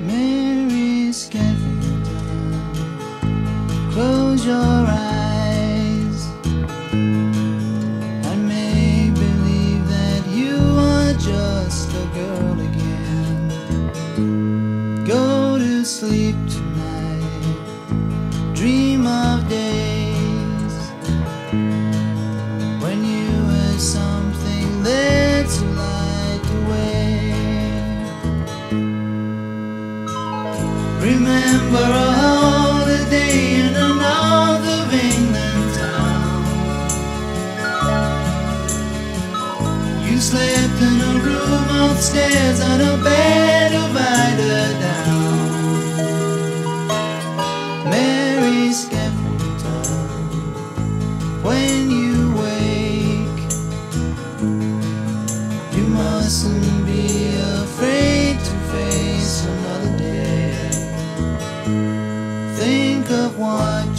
Mary's gathering down. Close your eyes. I may believe that you are just a girl again. Go to sleep tonight. Remember a holiday in England town. You slept in a room upstairs on a bed of eiderdown. Mary when you. Think of what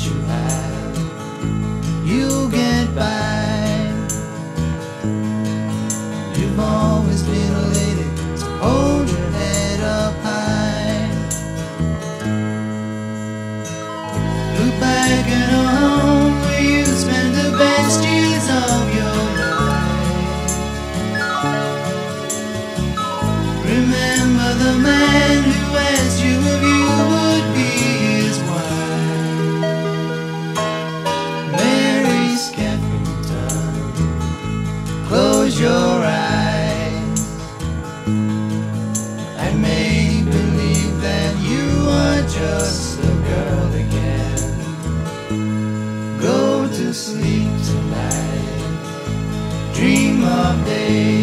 just a girl again. Go to sleep tonight. Dream of days